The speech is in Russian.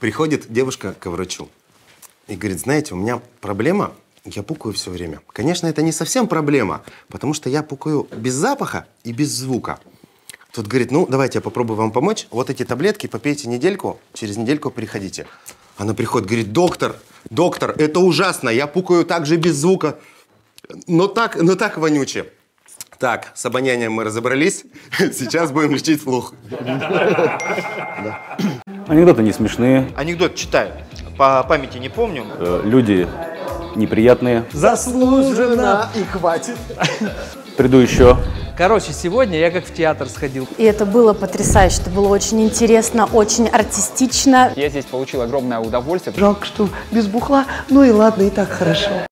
Приходит девушка к врачу и говорит, знаете, у меня проблема, я пукаю все время. Конечно, это не совсем проблема, потому что я пукаю без запаха и без звука. Тут говорит, ну, давайте я попробую вам помочь. Вот эти таблетки попейте недельку, через недельку приходите. Она приходит, говорит, доктор, доктор, это ужасно, я пукаю так же без звука, но так, но так вонюче. Так, с обонянием мы разобрались, сейчас будем лечить слух. Анекдоты не смешные, Анекдот читаю. По памяти не помню. э, люди неприятные. Заслуженно и хватит. Приду еще. Короче, сегодня я как в театр сходил. И это было потрясающе, это было очень интересно, очень артистично. Я здесь получил огромное удовольствие. Жалко, что без бухла. Ну и ладно, и так хорошо.